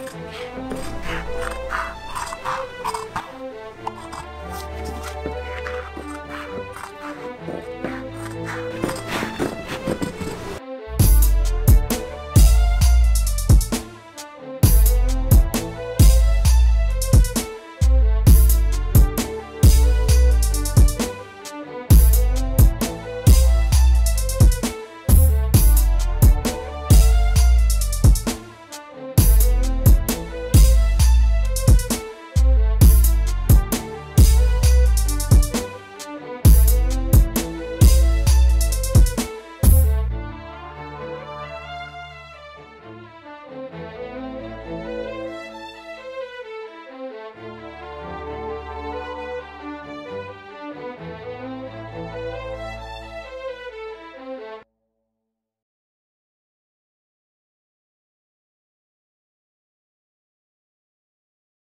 you